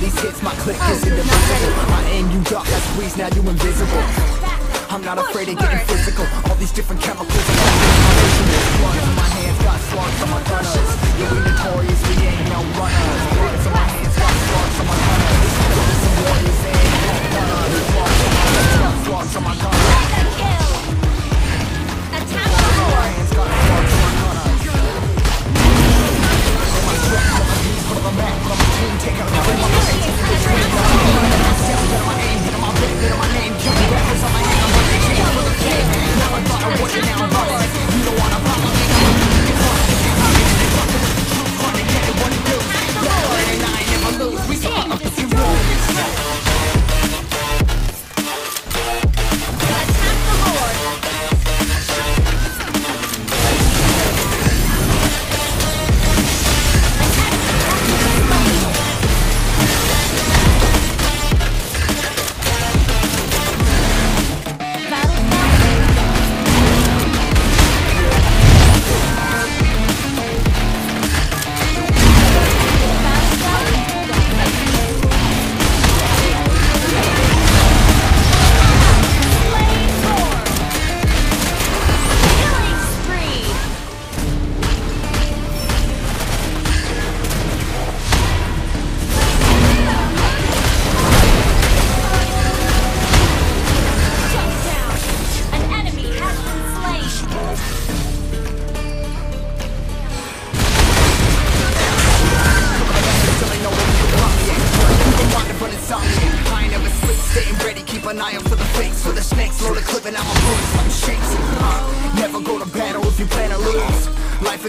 these hits, my click is indivisible. I aim you duck, I squeeze, now you invisible. I'm not afraid of getting physical. All these different chemicals my hands, got slugs on my gunners. Yeah, we notorious, we ain't no runners. Blood in my hands, got slugs on my gunners. Some warriors ain't no runners. On my gunners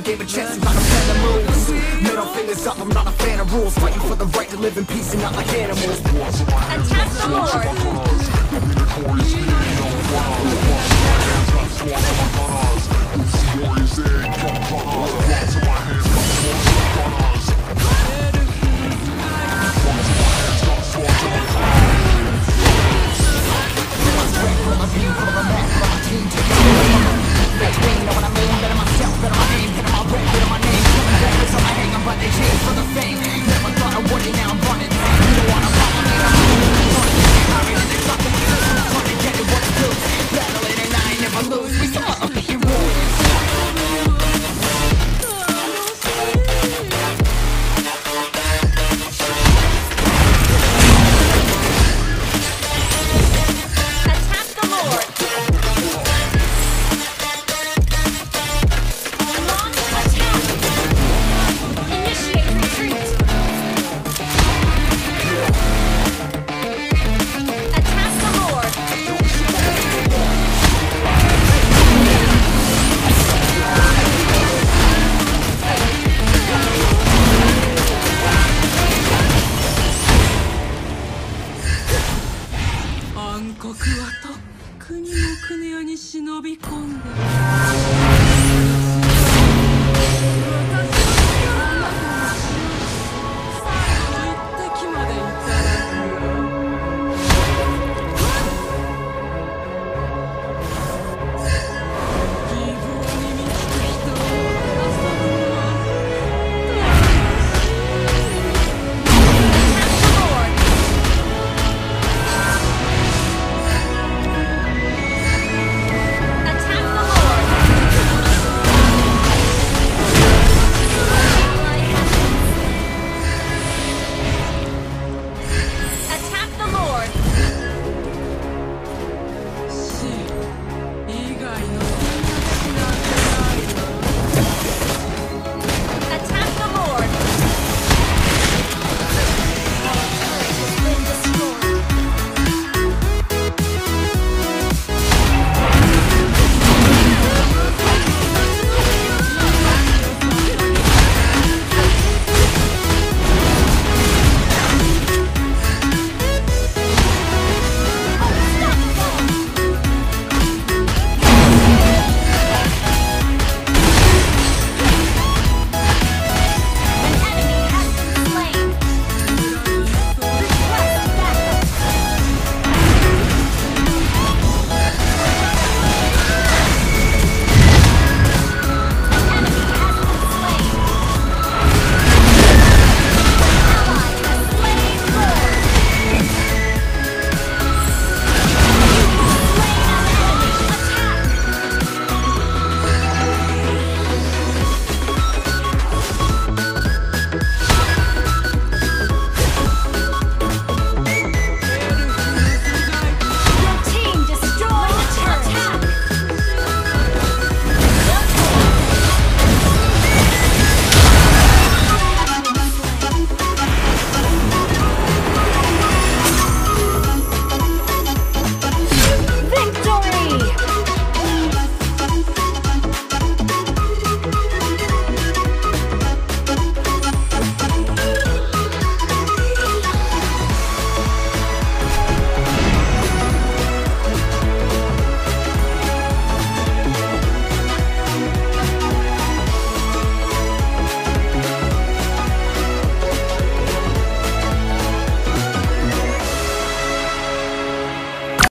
Life a game of chess, you gotta plan the moves. Middle fingers up, I'm not a fan of rules. Fighting for the right to live in peace and not like animals.